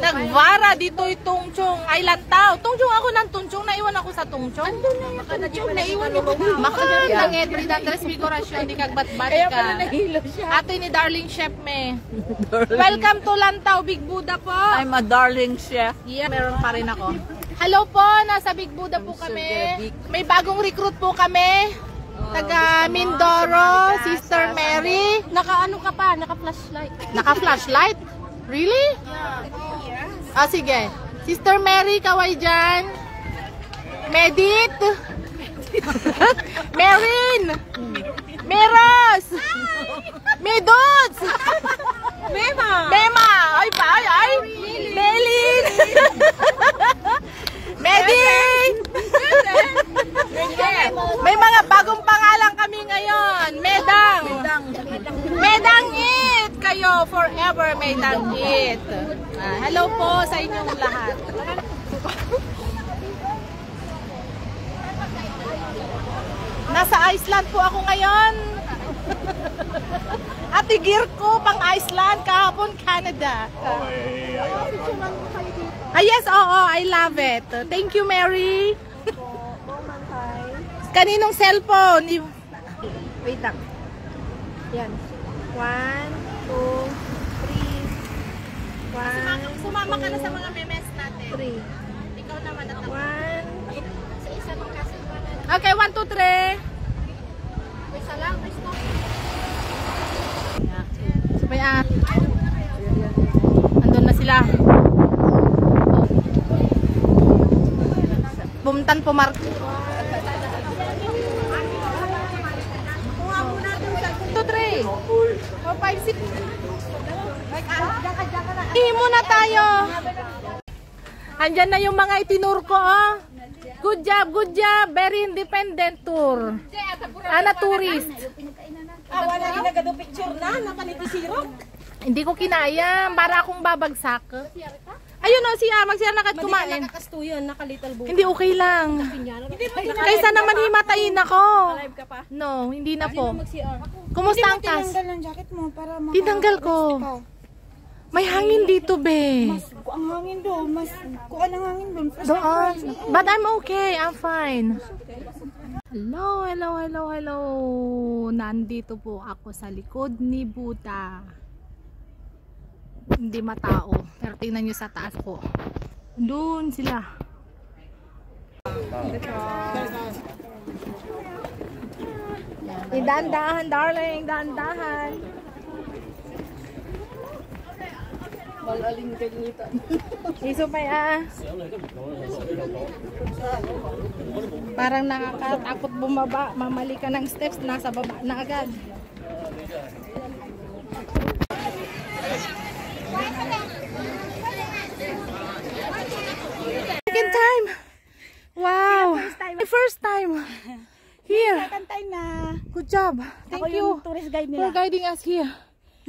Nagvara dito itong Tungchong ay lantaw. Tungchong ako ng Tungchong, naiwan ako sa Tungchong. Andun na yung Tungchong, naiwan ako. Makan ng entry da transfigurasyon, di kagbat-bat Kaya ka. pala nahilo siya. Ate ni Darling Chef me. Welcome to Lantaw, Big Buddha po. I'm a darling chef. Yeah, meron pa rin ako. Hello po, nasa Big Buddha po kami. May bagong recruit po kami. Taga Mindoro, Sister Mary. Naka-ano ka pa? Naka-flashlight. Naka-flashlight? Really? Ah, sige. Sister Mary, kaway dyan. Medit. Merin. Meros. Medods. Mema! Mema. Ay, ba? Ay, ay. Melin. Medit. May mga bagong pangalan kami ngayon. Medang. Medang Kayo forever Medang it. Ah, hello po sa inyong lahat. Nasa Iceland po ako ngayon. Ate gear ko pang Iceland, kahapon Canada. Ah, yes, oo, I love it. Thank you, Mary. Kaninong cellphone? Wait lang. Yan. One, two. One, Sumama ka na sa mga memes natin. three. Ikaw naman at ako. One, Okay, one, two, three. isa lang. Stop. May ah. Andun na sila. Bumtan po Mark. Two, three. Four, five, six. Ihi muna tayo. Andyan na yung mga itinur ko, oh. Good job, good job. Very independent tour. Ana tourist. Ah, wala yung nagado picture na, nakanitisiro. Hindi ko kinaya. Para akong babagsak. Ayun o, siya. Magsira na kahit kumain. Nakakasto yun, nakalital. Hindi okay lang. Kaysa naman himatayin ako. No, hindi na po. Kumusta ang kas? Tinanggal ang jacket mo para. Tinanggal ko. May hangin dito, be. Mas, ang hangin doon, mas kuha ng hangin doon. Doon. But I'm okay. I'm fine. Hello, hello, hello, hello. Nandito po ako sa likod ni Buta. Hindi matao. Pero tingnan nyo sa taas ko. Doon sila. Idandahan, darling. Dandahan. Malaling kagnita. Iso pa ah. Parang nakakatakot bumaba. Mamali ka ng steps, nasa baba na agad. Second time. Wow. My first time. Here. Second time na. Good job. Thank you for guiding us here.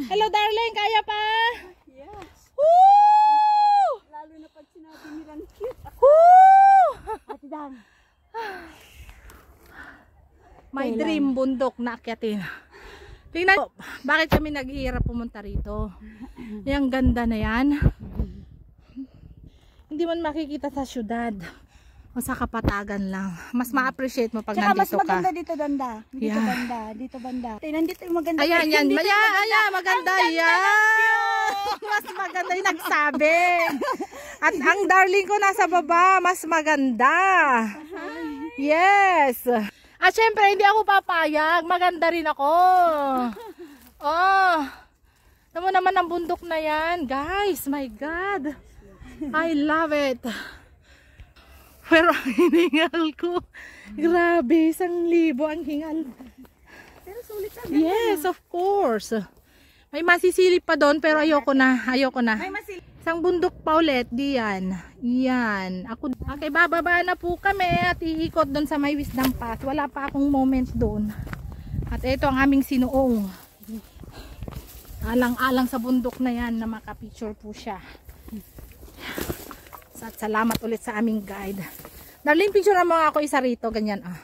Hello darling, kaya pa? Woo! Lalo na pag sinabi nilang cute. Woo! Ate Dan. My dream bundok na akyatin. Tingnan mo, bakit kami naghihirap pumunta rito? Yung ganda na yan. Hindi man makikita sa syudad. O sa kapatagan lang. Mas ma-appreciate mo pag Tsaka mas nandito ka. maganda dito banda. Dito Yeah. banda. Dito banda. Tingnan, nandito yung maganda. Ayan, yan. Maya, ayan, maganda yan. Mas maganda yung nagsabi. At ang darling ko nasa baba, mas maganda. Yes. At syempre, hindi ako papayag. Maganda rin ako. Oh. Tama naman ang bundok na yan. Guys, my God. I love it. Pero ang hiningal ko, grabe, isang libo ang hingal. Yes, of course. May masisilip pa doon pero ayoko na, ayoko na. Isang bundok pa ulit, diyan. Yan. Ako, okay, bababa na po kami at iikot doon sa may wisdom path. Wala pa akong moment doon. At ito ang aming sinuong. Alang-alang sa bundok na yan na makapicture po siya. At salamat ulit sa aming guide. Darling, picture mo nga ako isa rito. Ganyan ah.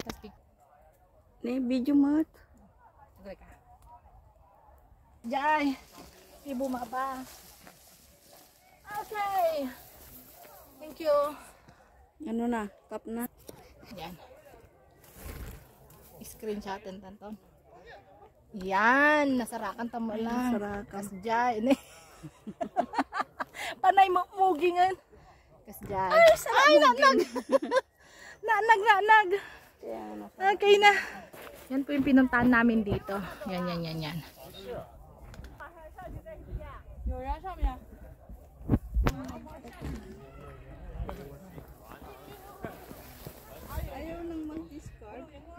Tapos pic- Na video mat. Jai. Hindi bumaba. Okay. Thank you. Ano na? Cup na? Yan. Screenshotin tanton. Yan, nasarakan tamo lang. Nasarakan. Kasjay. Panay mo mugingan. Kasjay. Ay, Ay nanag. nanag, nanag. Okay na. Yan po yung pinuntahan namin dito. Yan, yan, yan, yan.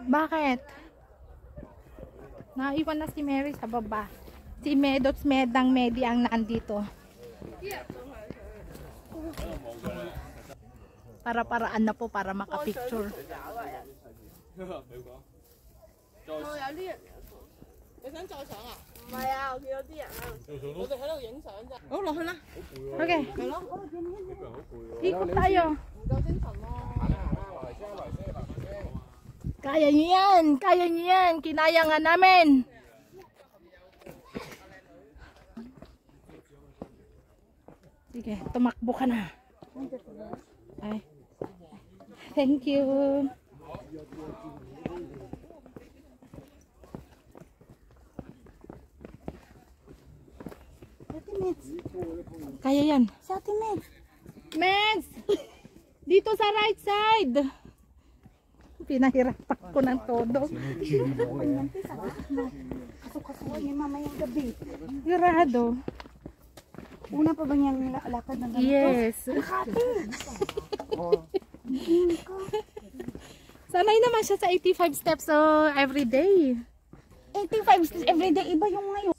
Bakit? Naiwan na si Mary sa baba. Si Medots Medang Medi ang nandito. Para-paraan na po para makapicture. Okay. Ikot tayo. Kaya niyo yan. Kaya niyo yan. Kinaya nga namin. Sige, tumakbo ka na. Ay. Thank you. Kaya yan. Sa atin, Meds. Meds! Dito sa right side. Pinahirapan ko ng todo. Kasok-kasok niya mamayang gabi. Grado. Una pa ba niyang la- lakad ng ganito? Yes. Sanay naman siya sa 85 steps so every day. 85 everyday. Iba yung ngayon.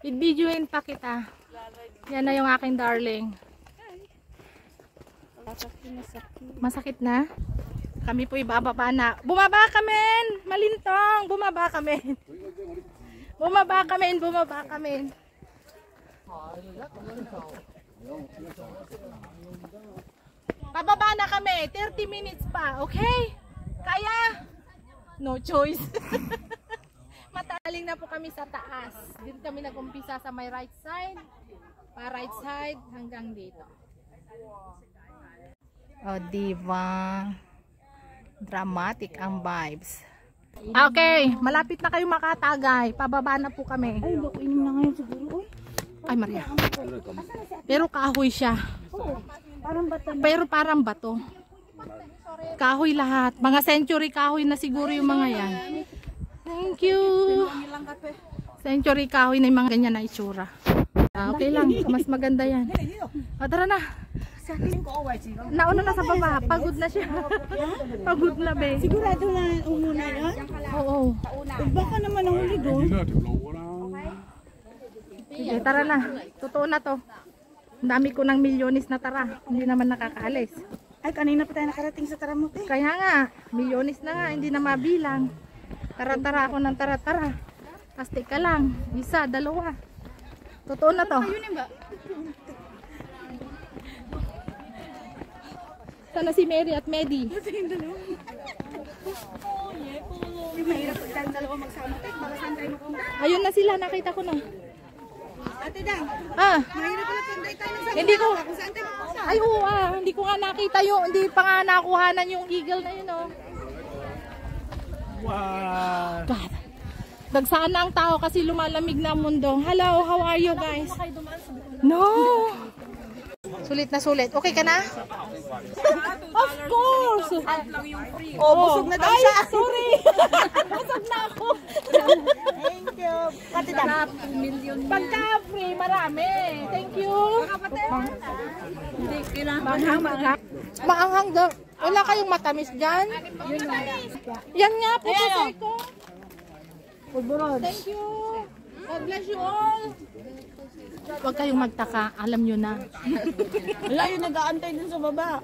Bidbidyoin pa kita. Yan na yung aking darling. Masakit na? Kami po ibababa na. Bumaba kami! Malintong! Bumaba kami! Bumaba kami! Bumaba kami! Pababa na kami! 30 minutes pa, okay? Kaya? No choice. Mataling na po kami sa taas. Dito kami nag-umpisa sa may right side. Pa right side hanggang dito. Oh, diba? Dramatic ang vibes. Okay, malapit na kayo makatagay. Pababa na po kami. Ay, lokuin na ngayon siguro. Ay, Maria. Pero kahoy siya. Parang bata na. Pero parang bato. Kahoy lahat. Mga century kahoy na siguro yung mga yan. Thank you. Century kahoy na yung mga ganyan na itsura. Ah, okay lang. Mas maganda yan. O, tara na. Nauna na sa baba. Pagod na siya. Pagod na, be. Sigurado na umuna yan? Oo. Eh, baka naman ang huli doon. Sige, tara na. Totoo na to. Ang dami ko ng milyonis na tara. Hindi naman nakakaalis. Ay, kanina pa tayo nakarating sa Taramote. Kaya nga, milyonis na nga, hindi na mabilang. Tara-tara ako ng tara-tara. Tapos teka lang, isa, dalawa. Totoo na to. Sana si Mary at Medi. Ayun na sila, nakita ko na. Ate Dang, Ah, mahirap pala pag tayo nagsama. Hindi ko- Kung saan tayo ay oo ah, hindi ko nga nakita yung, hindi pa nga nakuhanan yung eagle na yun oh. Wow. God. Dagsaan na ang tao kasi lumalamig na ang mundo. Hello, how are you guys? No. Sulit na sulit. Okay ka na? of course. Oh, busog na daw siya. Ay, sorry. busog na ako. Thank you. Ate Dang. Pagka free, marami. Thank you. Maanghang, maanghang. Maanghang daw. Wala kayong matamis dyan? Yan nga po kasi ko. Thank you. God bless you all. Huwag kayong magtaka. Alam nyo na. Wala yung nag-aantay dun sa baba.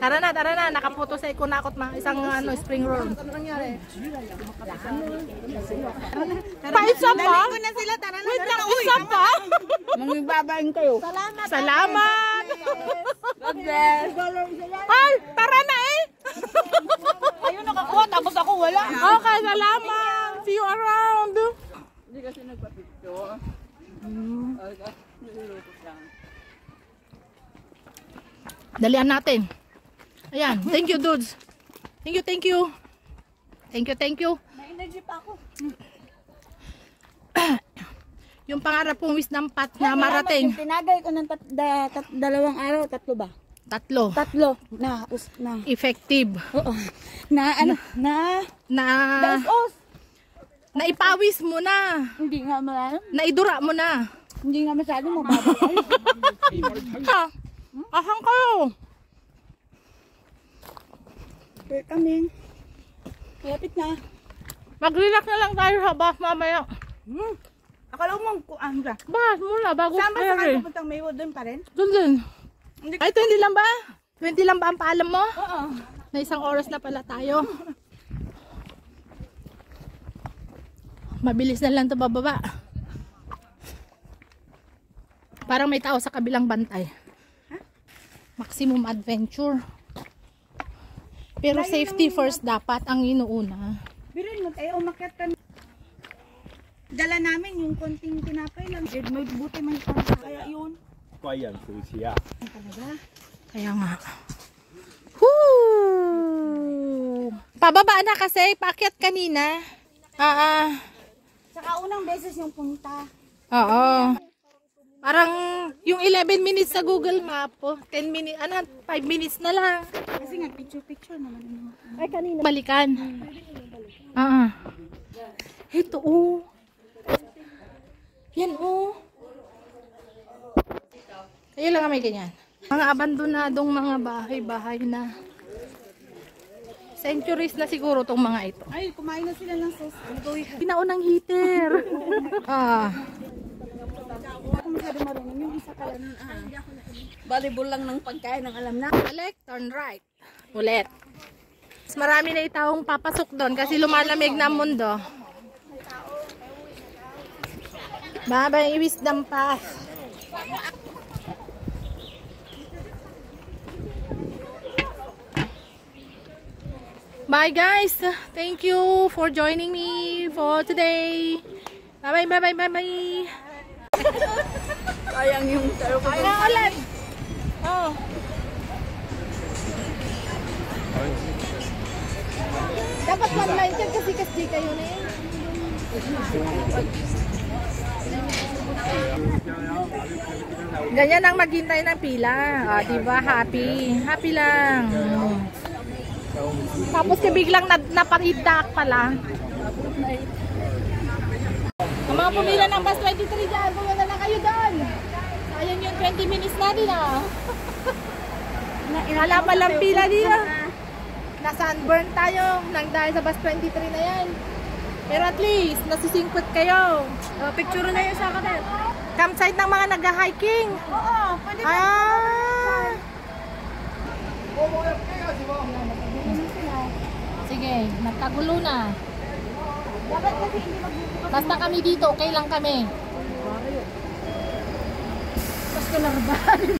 Tara na, tara na. Nakaputo sa ko na akot ma isang ano, spring roll. Pa isa pa? na sila, tara na. Wait lang, isa pa? Mangibabain kayo. Salamat! God bless. Ay, tara na eh! Ayun, nakakuha, tapos ako wala. Okay, salamat! See you around! Hindi kasi nagpa-picture. Dalian natin. Ayan, thank you dudes. Thank you, thank you. Thank you, thank you. May energy pa ako. Yung pangarap kong wish ng pat na marating. Tinagay ko ng tat, da, tat, dalawang araw, tatlo ba? Tatlo. Tatlo. Na, us, na. Effective. Oo. Na, ano, na, Na, na ipawis mo na. Hindi nga malam. Na idura mo na. Hindi nga masyado mababa. Ah, Asan kayo? We're coming. Malapit na. Mag-relax na lang tayo sa bus mamaya. Hmm. Akala mo ano ka. Bus muna, bago Saan ba sa ferry. kayo pupuntang Maywood doon pa rin? Doon din. Ay, 20 lang ba? 20 lang ba ang paalam mo? Oo. Na isang oras na pala tayo. mabilis na lang to bababa. Parang may tao sa kabilang bantay. Huh? maximum adventure. Pero safety first dapat ang inuuna. Birin mo tayo umakyat ka. Dala namin yung konting tinapay lang. May buti man kaya yun. Kaya yung susiya kaya nga. Woo! pababa na kasi paakyat kanina. Ah ah. Saka unang beses yung punta. Oo. Parang yung 11 minutes sa Google Map, oh, 10 minutes, ano, 5 minutes na lang. Kasi nga, picture-picture naman. Balikan. Ah. ah. Ito, oh. Yan, oh. Kayo lang ang may ganyan. Mga abandonadong mga bahay-bahay na. Centuries na siguro tong mga ito. Ay, kumain na sila ng sauce. Ano? Pinaunang heater. ah. Yung. Ah. Volleyball lang ng pagkain ng alam na. Balik, turn right. Ulit. Mas marami na itaong papasok doon kasi lumalamig na mundo. Babay, wisdom path. Bye guys. Thank you for joining me for today. Bye bye bye bye bye bye. Sayang yung taro ko. Kaya ulit. Oh. Dapat one line dyan kasi kasi kayo na yun. Ganyan ang maghintay ng pila. Ah, di ba? Happy. Happy lang. Tapos biglang na, naparidak pala. Ang mga pumila ng bus 23 dyan, pumunta na kayo doon. Sayang yung 20 minutes natin ah. Wala pa lang pila dito. Na sunburn tayo nang dahil sa bus 23 na yan. Pero at least, nasisingkot kayo. Uh, picture na yun sa akin. Campsite ng mga nag-hiking. Oo, pwede Ah! Sige, nagkagulo na. Dapat kasi hindi magbubukas. Basta kami dito, okay lang kami. Tapos ka narban.